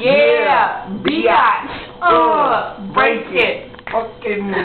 Yeah. Biatch. Uh, oh, break it. Fucking.